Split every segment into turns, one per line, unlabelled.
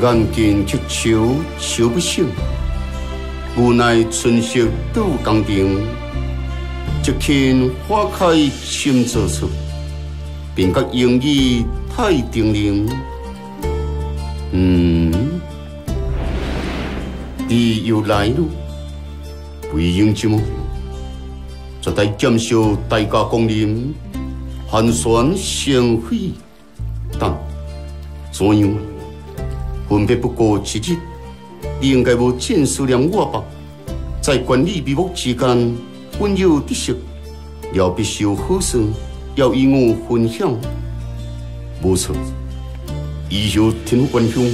眼见却求求不醒，无奈春色都刚定，一片花开千座树，便觉英语太叮咛。嗯，你又来了，为应之么？绝代减少大家光临，寒酸相会，但怎样？分别不过一日，你应该无见识了我吧？在管理闭幕之间，温柔得失，要必须有好生，要与我分享。无错，以后天官兄，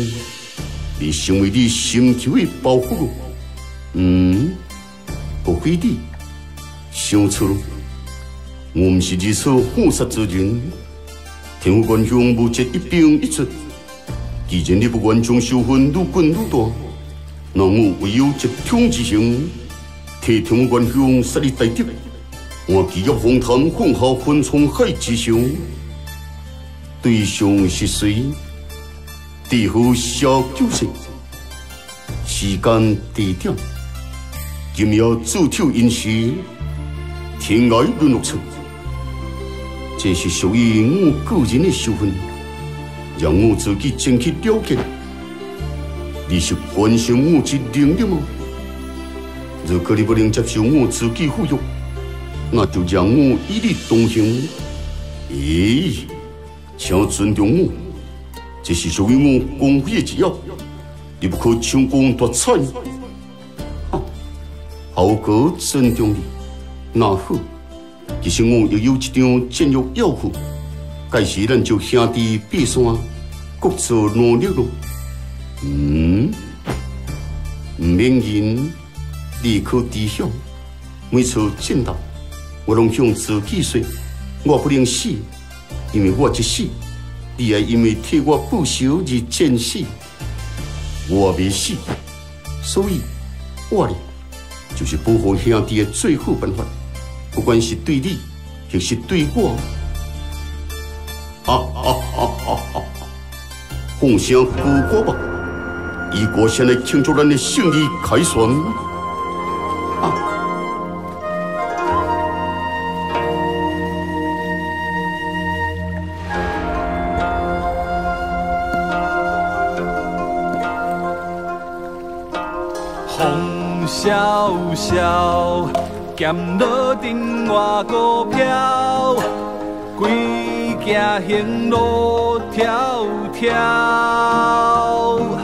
你成为你心头的保护。嗯，不会的，想错了，我们是如此虎杀之人。天官兄不接一兵一卒。既然你不愿将仇恨愈滚愈大，那我唯有一统之行，替天元兄杀你大敌，我基于红坛放下分冲海之上，对象是谁？地府小九世，时间地点，今夜自挑阴时，天涯沦落处，这是属于我个人的仇恨。让我自己进去了解，你是关心我之能力吗？如果你不能接受我自己抚育，那就让我与你同行。咦，请尊重我，这是属于我公会的之约，你不可轻功夺彩。好哥尊重你，那好，其实我又有一张监狱要求。该时咱就兄弟比山，各自努力咯。嗯，唔免人立刻知晓，每次见到我拢向自己说：我不能死，因为我一死，你也因为替我报仇而战死。我未死，所以我哩就是保护兄弟的最好办法，不管是对你还是对我。哈哈哈！哈哈！奉上歌歌吧，以歌先来庆祝咱的胜利开选。啊！
风萧萧，剑落定外股票，归。行路迢迢，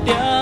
把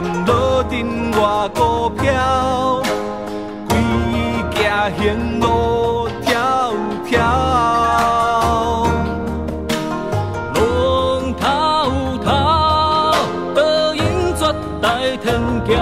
剑落定外股票。行路迢迢，浪滔滔，倒影绝代天桥，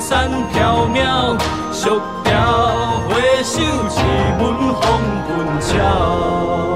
山飘渺蜀道回首一闻风骨肉